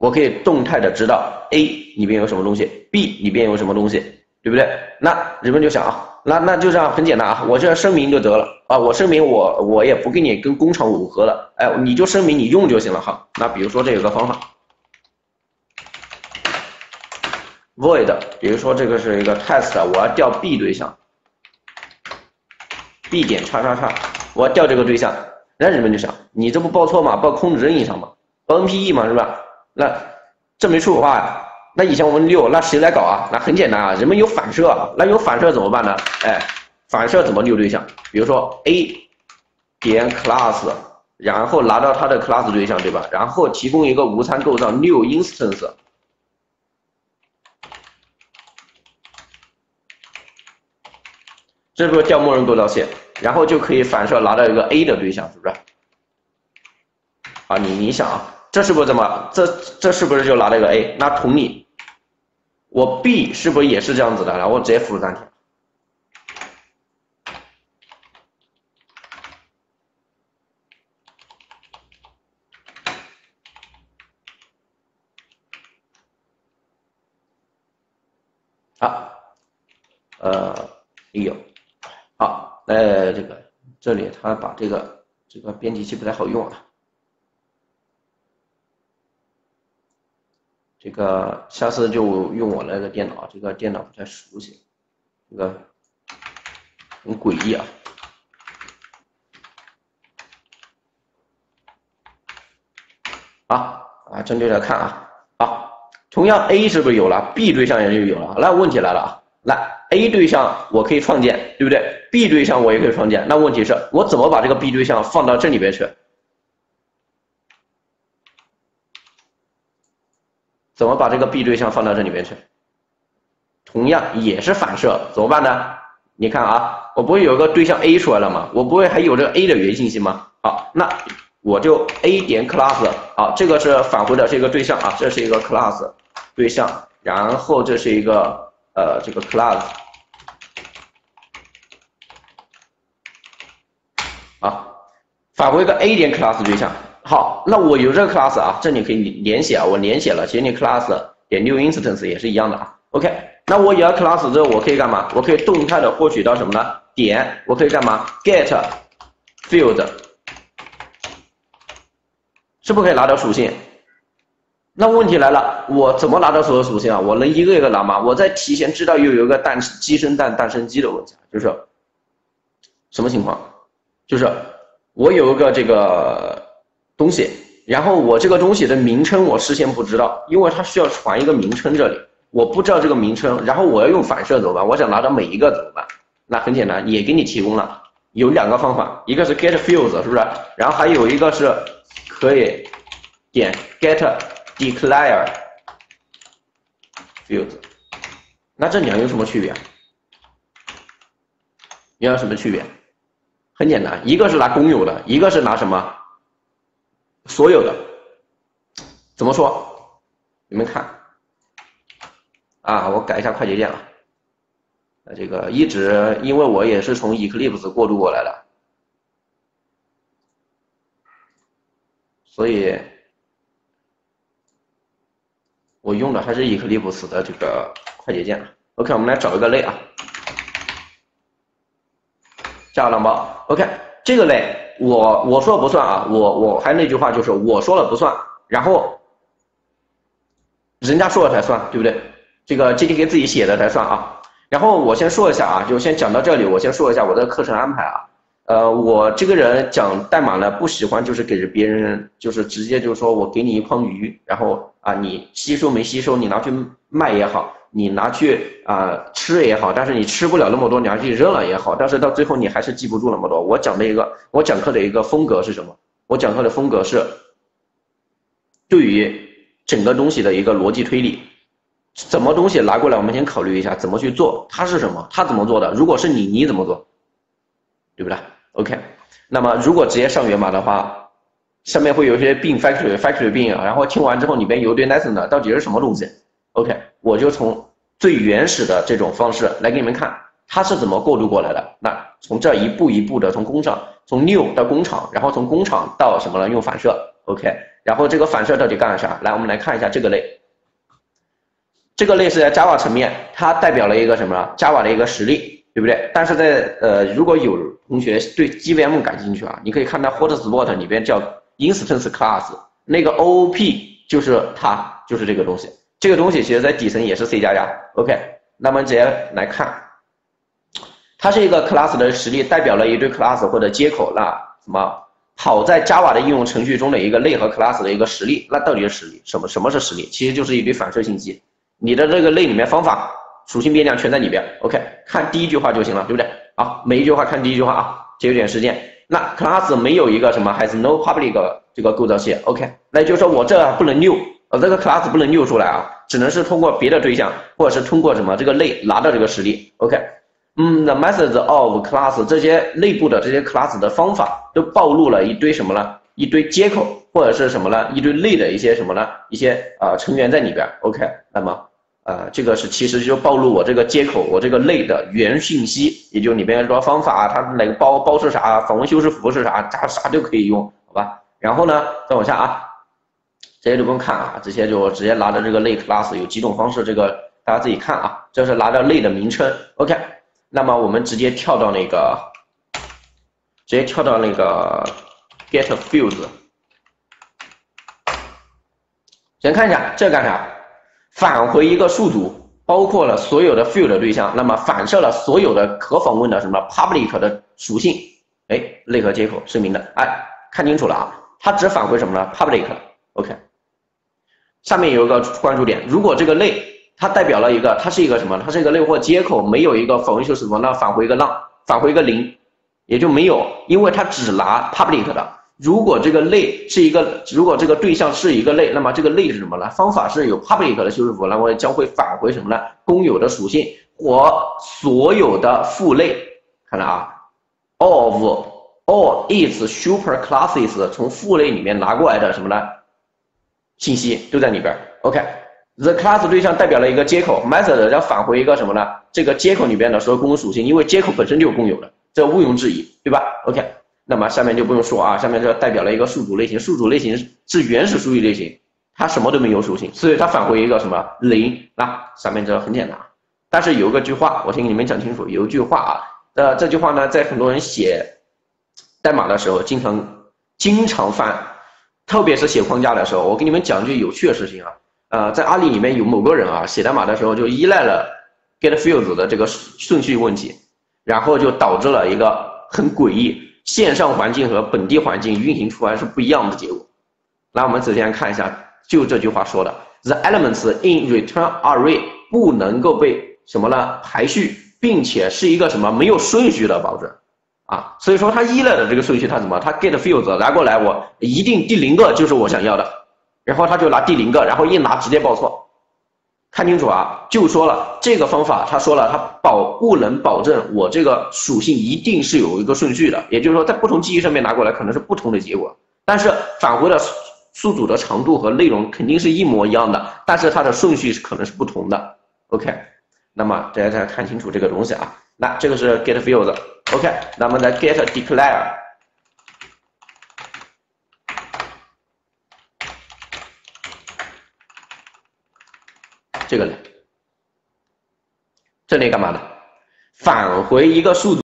我可以动态的知道 A 里边有什么东西，B 里边有什么东西，对不对？那人们就想啊，那那就这样很简单啊，我这声明就得了啊，我声明我我也不跟你跟工厂吻合了，哎，你就声明你用就行了哈。那比如说这有个方法，void，比如说这个是一个 test，我要调 B 对象，B 点叉叉叉，我要调这个对象，那人们就想，你这不报错吗？报空值任意上吗？报 NPE 嘛，是吧？那这没出话呀？那以前我们六，那谁来搞啊？那很简单啊，人们有反射，那有反射怎么办呢？哎，反射怎么溜对象？比如说 A 点 class，然后拿到它的 class 对象，对吧？然后提供一个无参构造 new instance，这是不是调默认构造器？然后就可以反射拿到一个 A 的对象，是不是？啊，你你想啊。这是不是怎么？这这是不是就拿了一个 A？那同理，我 B 是不是也是这样子的？然后我直接复制粘贴。好，呃，有，好，呃，这个这里他把这个这个编辑器不太好用啊。这个下次就用我那个电脑，这个电脑不太熟悉，这个很诡异啊！啊啊，针对着看啊，好，同样 A 是不是有了？B 对象也就有了。那问题来了啊，来 A 对象我可以创建，对不对？B 对象我也可以创建。那问题是我怎么把这个 B 对象放到这里边去？怎么把这个 B 对象放到这里面去？同样也是反射，怎么办呢？你看啊，我不会有个对象 A 出来了吗？我不会还有这个 A 的原信息吗？好，那我就 A 点 class，好，这个是返回的是一个对象啊，这是一个 class 对象，然后这是一个呃这个 class，啊，返回一个 A 点 class 对象。好，那我有这个 class 啊，这里可以连写啊，我连写了，写你 class 点 new instance 也是一样的啊。OK，那我有了 class 之后，我可以干嘛？我可以动态的获取到什么呢？点，我可以干嘛？get field，是不可以拿到属性？那问题来了，我怎么拿到所有属性啊？我能一个一个拿吗？我在提前知道又有一个蛋鸡生蛋，蛋生鸡的问题，就是什么情况？就是我有一个这个。东西，然后我这个东西的名称我事先不知道，因为它需要传一个名称，这里我不知道这个名称，然后我要用反射怎么办？我想拿到每一个怎么办？那很简单，也给你提供了，有两个方法，一个是 get fields 是不是？然后还有一个是可以点 get declare fields，那这两有什么区别？有什么区别？很简单，一个是拿公有的，一个是拿什么？所有的怎么说？你们看啊，我改一下快捷键啊。那这个一直因为我也是从 Eclipse 过渡过来的，所以我用的还是 Eclipse 的这个快捷键。OK，我们来找一个类啊，加个浪包。OK，这个类。我我说了不算啊，我我还那句话就是我说了不算，然后人家说了才算，对不对？这个 J D K 自己写的才算啊。然后我先说一下啊，就先讲到这里，我先说一下我的课程安排啊。呃，我这个人讲代码呢，不喜欢就是给别人就是直接就是说我给你一筐鱼，然后啊你吸收没吸收，你拿去卖也好。你拿去啊吃也好，但是你吃不了那么多，你拿去扔了也好，但是到最后你还是记不住那么多。我讲的一个，我讲课的一个风格是什么？我讲课的风格是对于整个东西的一个逻辑推理，什么东西拿过来，我们先考虑一下怎么去做，它是什么，它怎么做的？如果是你，你怎么做？对不对？OK，那么如果直接上源码的话，上面会有一些病 factory factory 病，然后听完之后里边有一堆 lesson 的，到底是什么东西？OK，我就从最原始的这种方式来给你们看，它是怎么过渡过来的。那从这一步一步的从工厂，从 new 到工厂，然后从工厂到什么呢？用反射 OK，然后这个反射到底干了啥？来，我们来看一下这个类。这个类是在 Java 层面，它代表了一个什么？Java 的一个实例，对不对？但是在呃，如果有同学对 JVM 感兴趣啊，你可以看到 Hotspot 里边叫 Instance Class，那个 OOP 就是它，就是这个东西。这个东西其实在底层也是 C 加加。OK，那么直接来看，它是一个 class 的实例，代表了一堆 class 或者接口，那什么跑在 Java 的应用程序中的一个类和 class 的一个实例。那到底是实例？什么什么是实例？其实就是一堆反射信息。你的这个类里面方法、属性变量全在里边，OK，看第一句话就行了，对不对？好，每一句话看第一句话啊，节约点时间。那 class 没有一个什么，has no public 这个构造器，OK，那就是说我这不能溜，我这个 class 不能溜出来啊，只能是通过别的对象，或者是通过什么这个类拿到这个实例，OK，嗯，the methods of class 这些内部的这些 class 的方法都暴露了一堆什么呢？一堆接口或者是什么呢？一堆类的一些什么呢？一些啊成员在里边，OK，那么。呃，这个是其实就暴露我这个接口，我这个类的原信息，也就里边说方法，它哪个包包是啥，访问修饰符是啥，啥啥都可以用，好吧？然后呢，再往下啊，这些就不用看啊，这些就直接拿着这个类 class 有几种方式，这个大家自己看啊，这是拿着类的名称，OK。那么我们直接跳到那个，直接跳到那个 get fields，先看一下这干啥？返回一个数组，包括了所有的 field 对象，那么反射了所有的可访问的什么 public 的属性，哎，类和接口声明的，哎，看清楚了啊，它只返回什么呢？public，OK。下面有一个关注点，如果这个类它代表了一个，它是一个什么？它是一个类或接口，没有一个访问修饰符，那返回一个浪，返回一个零，也就没有，因为它只拿 public 的。如果这个类是一个，如果这个对象是一个类，那么这个类是什么呢？方法是有 public 的修饰符，那么将会返回什么呢？公有的属性或所有的父类。看着啊，of all its super classes 从父类里面拿过来的什么呢？信息都在里边。OK，the class 对象代表了一个接口，method 要返回一个什么呢？这个接口里边的所有公属性，因为接口本身就有公有的，这毋庸置疑，对吧？OK。那么下面就不用说啊，下面这代表了一个数组类型，数组类型是原始数据类型，它什么都没有属性，所以它返回一个什么零。那上面这很简单，但是有个句话，我先给你们讲清楚，有一句话啊，呃，这句话呢，在很多人写代码的时候，经常经常犯，特别是写框架的时候，我给你们讲句有趣的事情啊，呃，在阿里里面有某个人啊，写代码的时候就依赖了 get fields 的这个顺序问题，然后就导致了一个很诡异。线上环境和本地环境运行出来是不一样的结果。那我们首先看一下，就这句话说的，the elements in return array 不能够被什么呢排序，并且是一个什么没有顺序的保证啊。所以说它依赖的这个顺序，它怎么？它 get fields 拿过来，我一定第零个就是我想要的，然后他就拿第零个，然后一拿直接报错。看清楚啊，就说了这个方法，他说了，他保不能保证我这个属性一定是有一个顺序的，也就是说，在不同记忆上面拿过来可能是不同的结果，但是返回的数组的长度和内容肯定是一模一样的，但是它的顺序是可能是不同的。OK，那么大家再看清楚这个东西啊，那这个是 get fields，OK，那么来 get declare。这个呢，这里干嘛呢？返回一个数组。